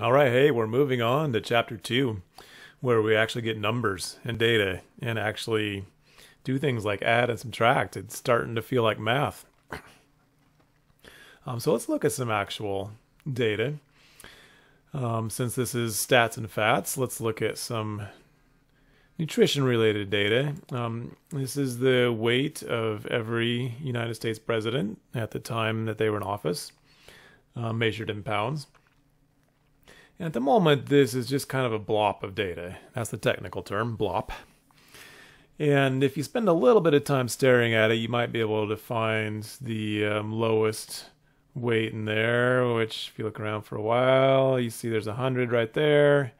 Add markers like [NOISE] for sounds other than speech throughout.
All right, hey, we're moving on to chapter two, where we actually get numbers and data and actually do things like add and subtract. It's starting to feel like math. Um, so let's look at some actual data. Um, since this is stats and fats, let's look at some nutrition related data. Um, this is the weight of every United States president at the time that they were in office, uh, measured in pounds. And at the moment, this is just kind of a blop of data. That's the technical term, blop. And if you spend a little bit of time staring at it, you might be able to find the um, lowest weight in there, which if you look around for a while, you see there's 100 right there.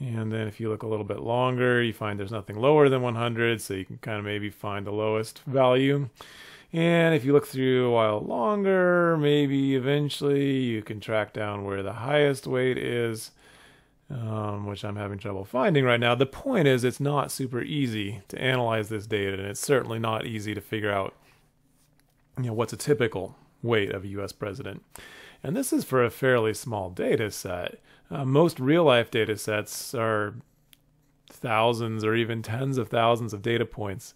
And then if you look a little bit longer, you find there's nothing lower than 100, so you can kind of maybe find the lowest value. And if you look through a while longer, maybe eventually you can track down where the highest weight is, um, which I'm having trouble finding right now. The point is, it's not super easy to analyze this data, and it's certainly not easy to figure out, you know, what's a typical weight of a U.S. president. And this is for a fairly small data set. Uh, most real life data sets are thousands or even tens of thousands of data points.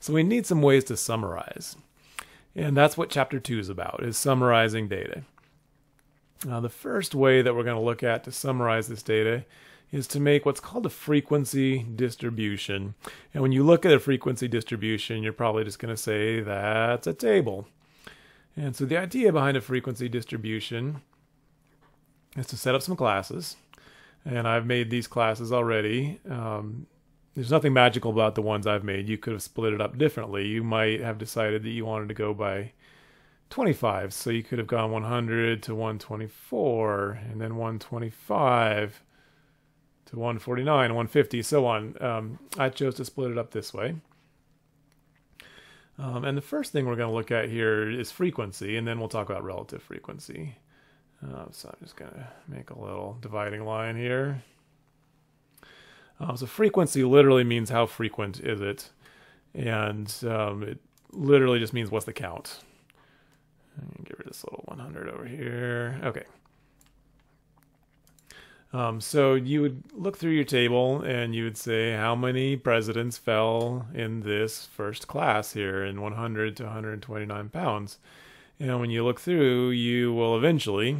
So we need some ways to summarize. And that's what chapter two is about, is summarizing data. Now, the first way that we're going to look at to summarize this data is to make what's called a frequency distribution. And when you look at a frequency distribution, you're probably just going to say that's a table. And so the idea behind a frequency distribution is to set up some classes. And I've made these classes already. Um, there's nothing magical about the ones I've made. You could have split it up differently. You might have decided that you wanted to go by 25. So you could have gone 100 to 124 and then 125 to 149, 150, so on. Um, I chose to split it up this way. Um, and the first thing we're going to look at here is frequency, and then we'll talk about relative frequency. Uh, so I'm just going to make a little dividing line here. Um, so frequency literally means how frequent is it, and um, it literally just means what's the count. Get rid of this little 100 over here. Okay. Um, so you would look through your table and you would say how many presidents fell in this first class here in 100 to 129 pounds. And when you look through, you will eventually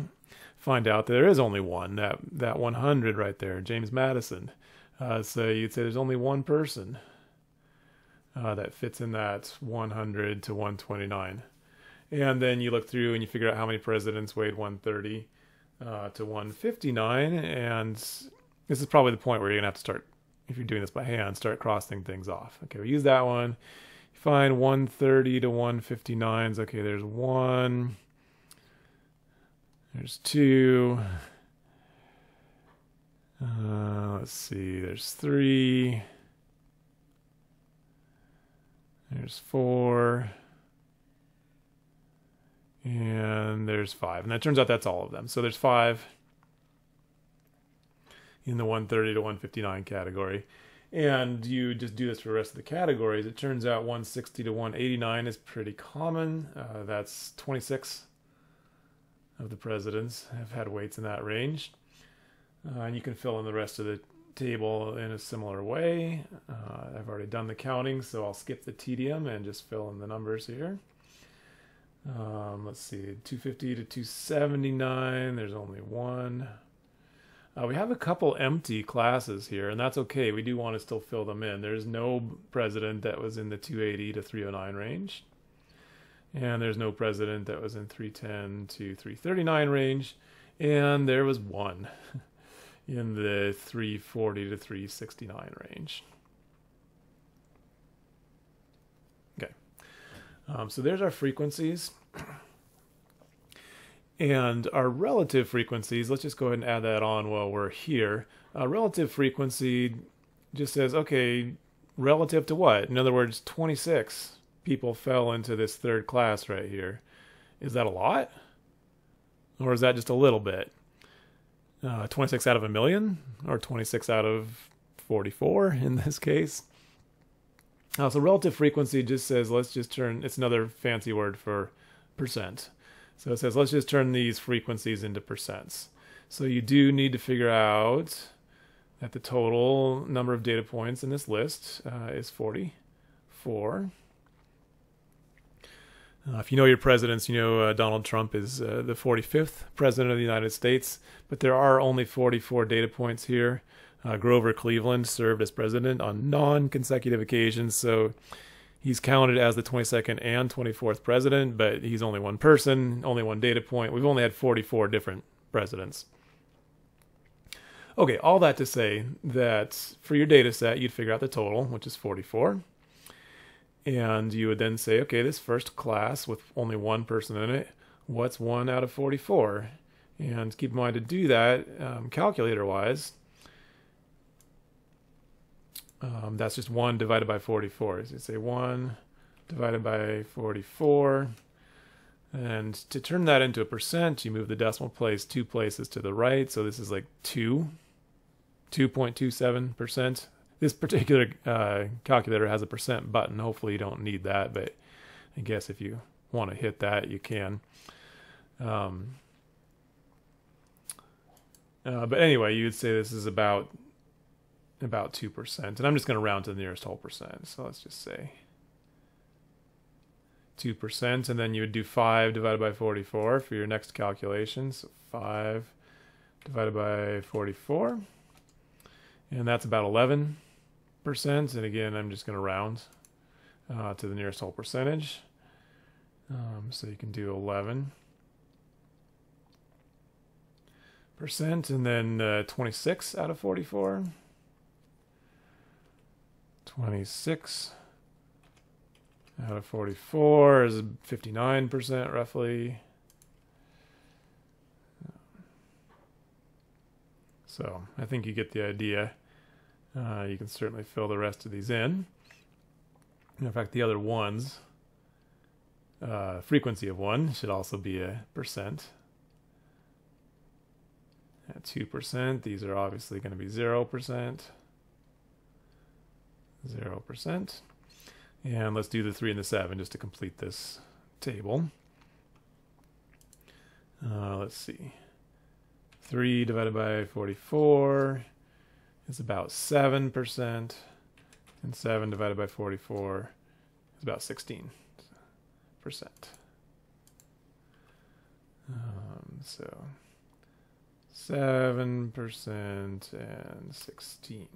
find out that there is only one, that, that 100 right there, James Madison. Uh, so you'd say there's only one person uh, that fits in that 100 to 129. And then you look through and you figure out how many presidents weighed 130 uh, to 159. And this is probably the point where you're going to have to start, if you're doing this by hand, start crossing things off. Okay, we use that one. You find 130 to 159s. Okay, there's one. There's two. Uh, let's see, there's three. There's four. And there's five. And it turns out that's all of them. So there's five in the 130 to 159 category. And you just do this for the rest of the categories. It turns out 160 to 189 is pretty common. Uh, that's 26 of the presidents have had weights in that range. Uh, and you can fill in the rest of the table in a similar way. Uh, I've already done the counting, so I'll skip the tedium and just fill in the numbers here. Um, let's see, 250 to 279, there's only one. Uh, we have a couple empty classes here, and that's okay. We do want to still fill them in. There's no president that was in the 280 to 309 range. And there's no president that was in 310 to 339 range. And there was one. [LAUGHS] in the 340 to 369 range. Okay, um, so there's our frequencies. And our relative frequencies, let's just go ahead and add that on while we're here. Uh, relative frequency just says, okay, relative to what? In other words, 26 people fell into this third class right here. Is that a lot? Or is that just a little bit? Uh, 26 out of a million or 26 out of 44 in [LAUGHS] this case. Uh, so relative frequency just says let's just turn it's another fancy word for percent. So it says let's just turn these frequencies into percents. So you do need to figure out that the total number of data points in this list uh, is 44. Uh, if you know your presidents, you know uh, Donald Trump is uh, the 45th president of the United States, but there are only 44 data points here. Uh, Grover Cleveland served as president on non consecutive occasions, so he's counted as the 22nd and 24th president, but he's only one person, only one data point. We've only had 44 different presidents. Okay, all that to say that for your data set, you'd figure out the total, which is 44 and you would then say, okay, this first class with only one person in it, what's one out of 44? And keep in mind to do that um, calculator wise, um, that's just 1 divided by 44. So you say 1 divided by 44. And to turn that into a percent, you move the decimal place two places to the right. So this is like 2, 2.27% this particular uh, calculator has a percent button. Hopefully you don't need that, but I guess if you want to hit that, you can. Um, uh, but anyway, you would say this is about about 2%. And I'm just going to round to the nearest whole percent. So let's just say 2%. And then you would do 5 divided by 44 for your next calculation. So 5 divided by 44. And that's about 11 percent. And again, I'm just going to round uh, to the nearest whole percentage. Um, so you can do 11 percent and then uh, 26 out of 44. 26 out of 44 is 59% roughly. So I think you get the idea. Uh, you can certainly fill the rest of these in. In fact, the other ones, uh, frequency of one should also be a percent. At 2%, these are obviously going to be 0%. 0%. And let's do the 3 and the 7 just to complete this table. Uh, let's see. 3 divided by 44 is about 7%, and 7 divided by 44 is about 16%. Um, so 7% and 16%.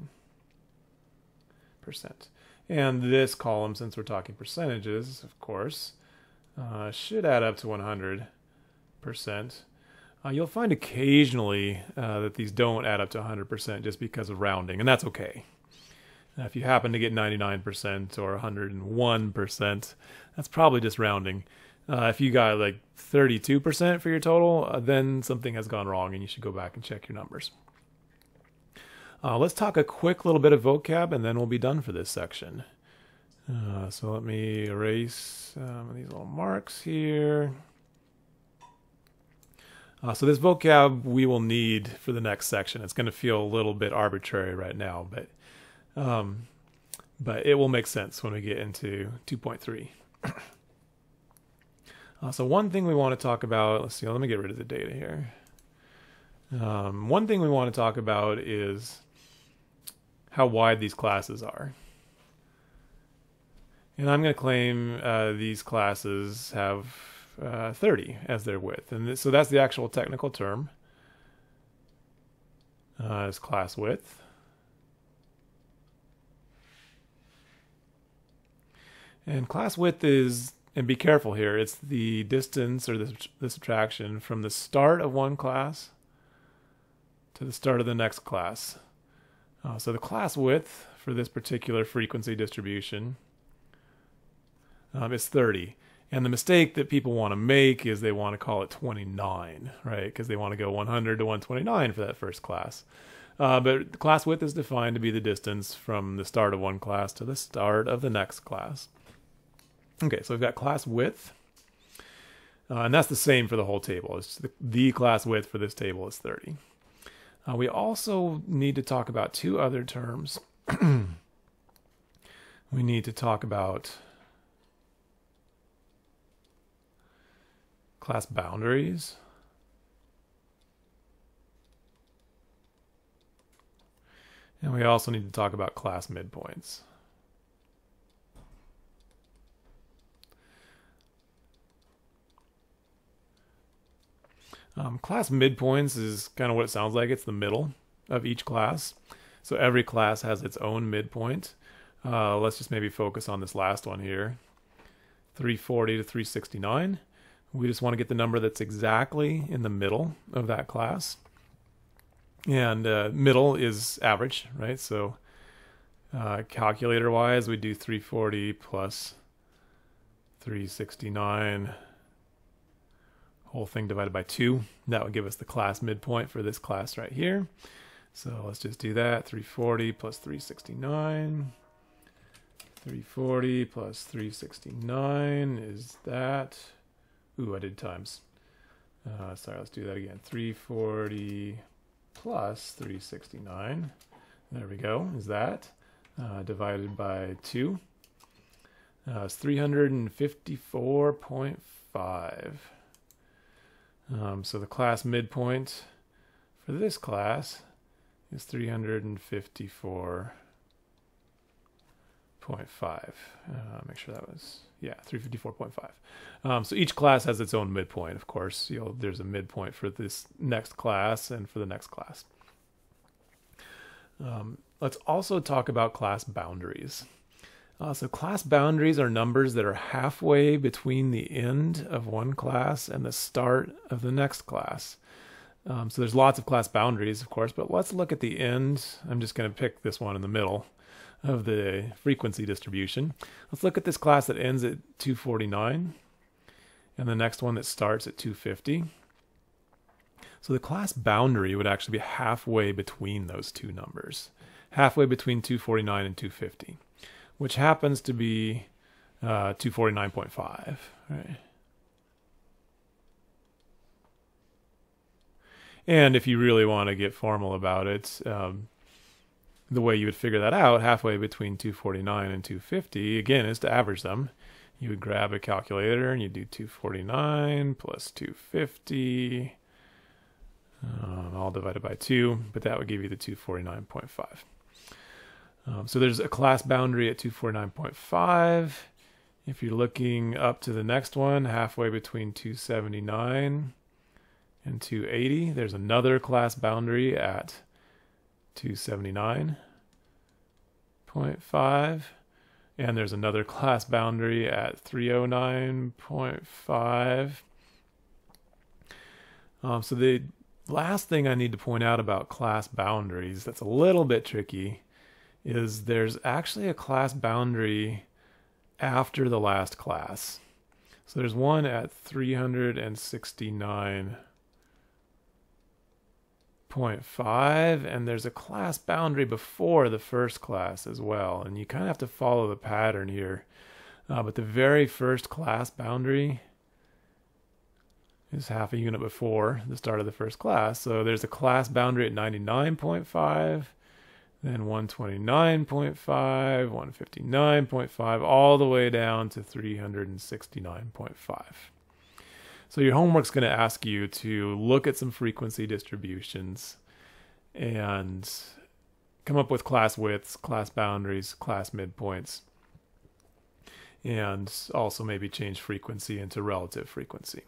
And this column, since we're talking percentages, of course, uh, should add up to 100%. Uh, you'll find occasionally uh, that these don't add up to 100% just because of rounding, and that's okay. Now, if you happen to get 99% or 101%, that's probably just rounding. Uh, if you got like 32% for your total, uh, then something has gone wrong and you should go back and check your numbers. Uh, let's talk a quick little bit of vocab and then we'll be done for this section. Uh, so let me erase um, these little marks here. Uh, so this vocab we will need for the next section. It's going to feel a little bit arbitrary right now, but um, but it will make sense when we get into 2.3. [COUGHS] uh, so one thing we want to talk about, let's see, let me get rid of the data here. Um, one thing we want to talk about is how wide these classes are. And I'm going to claim uh, these classes have uh, 30 as their width. And th so that's the actual technical term uh, as class width. And class width is, and be careful here, it's the distance or the, the subtraction from the start of one class to the start of the next class. Uh, so the class width for this particular frequency distribution um, is 30. And the mistake that people want to make is they want to call it 29, right? Because they want to go 100 to 129 for that first class. Uh, but class width is defined to be the distance from the start of one class to the start of the next class. Okay, so we've got class width. Uh, and that's the same for the whole table. It's the, the class width for this table is 30. Uh, we also need to talk about two other terms. [CLEARS THROAT] we need to talk about class boundaries. And we also need to talk about class midpoints. Um, class midpoints is kind of what it sounds like. It's the middle of each class. So every class has its own midpoint. Uh, let's just maybe focus on this last one here. 340 to 369. We just want to get the number that's exactly in the middle of that class. And uh, middle is average, right? So uh, calculator wise, we do 340 plus 369 whole thing divided by 2. That would give us the class midpoint for this class right here. So let's just do that. 340 plus 369. 340 plus 369 is that. Ooh, I did times. Uh, sorry, let's do that again. 340 plus 369. There we go, is that. Uh, divided by 2. Uh, it's 354.5. Um, so the class midpoint for this class is 354.5. Uh, make sure that was, yeah, 354.5. Um, so each class has its own midpoint, of course. You know, there's a midpoint for this next class and for the next class. Um, let's also talk about class boundaries. Uh, so class boundaries are numbers that are halfway between the end of one class and the start of the next class. Um, so there's lots of class boundaries, of course, but let's look at the end. I'm just going to pick this one in the middle of the frequency distribution. Let's look at this class that ends at 249 and the next one that starts at 250. So the class boundary would actually be halfway between those two numbers, halfway between 249 and 250 which happens to be uh, 249.5. Right. And if you really want to get formal about it, um, the way you would figure that out, halfway between 249 and 250, again, is to average them. You would grab a calculator and you'd do 249 plus 250, um, all divided by 2, but that would give you the 249.5. Um, so there's a class boundary at 249.5. If you're looking up to the next one, halfway between 279 and 280, there's another class boundary at 279.5. And there's another class boundary at 309.5. Um, so the last thing I need to point out about class boundaries that's a little bit tricky is there's actually a class boundary after the last class. So there's one at 369.5 and there's a class boundary before the first class as well. And you kind of have to follow the pattern here. Uh, but the very first class boundary is half a unit before the start of the first class. So there's a class boundary at 99.5 then 129.5, 159.5, all the way down to 369.5. So your homework's going to ask you to look at some frequency distributions and come up with class widths, class boundaries, class midpoints, and also maybe change frequency into relative frequency.